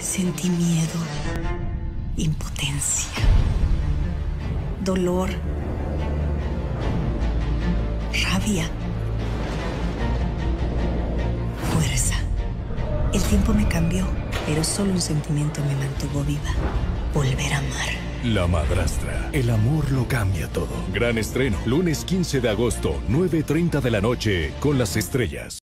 Sentí miedo, impotencia, dolor, rabia, fuerza. El tiempo me cambió, pero solo un sentimiento me mantuvo viva. Volver a amar. La madrastra. El amor lo cambia todo. Gran estreno. Lunes 15 de agosto, 9.30 de la noche, con las estrellas.